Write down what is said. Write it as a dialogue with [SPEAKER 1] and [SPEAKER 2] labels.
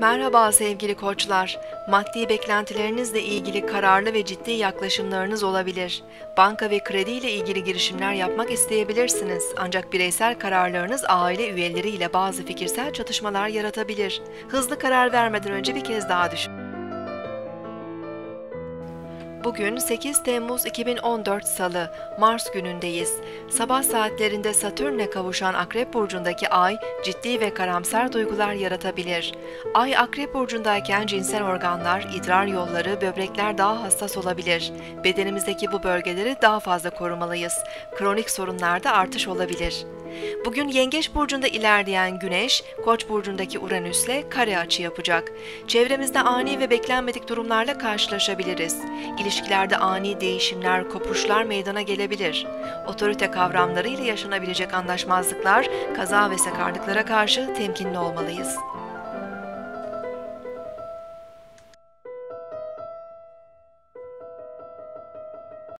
[SPEAKER 1] Merhaba sevgili koçlar. Maddi beklentilerinizle ilgili kararlı ve ciddi yaklaşımlarınız olabilir. Banka ve kredi ile ilgili girişimler yapmak isteyebilirsiniz. Ancak bireysel kararlarınız aile üyeleriyle bazı fikirsel çatışmalar yaratabilir. Hızlı karar vermeden önce bir kez daha düşün. Bugün 8 Temmuz 2014 Salı, Mars günündeyiz. Sabah saatlerinde Satürn'le kavuşan Akrep Burcu'ndaki Ay, ciddi ve karamsar duygular yaratabilir. Ay Akrep Burcu'ndayken cinsel organlar, idrar yolları, böbrekler daha hassas olabilir. Bedenimizdeki bu bölgeleri daha fazla korumalıyız. Kronik sorunlarda artış olabilir. Bugün Yengeç burcunda ilerleyen Güneş, Koç burcundaki Uranüs'le kare açı yapacak. Çevremizde ani ve beklenmedik durumlarla karşılaşabiliriz. İlişkilerde ani değişimler, kopuşlar meydana gelebilir. Otorite kavramları ile yaşanabilecek anlaşmazlıklar, kaza ve sakarlıklara karşı temkinli olmalıyız.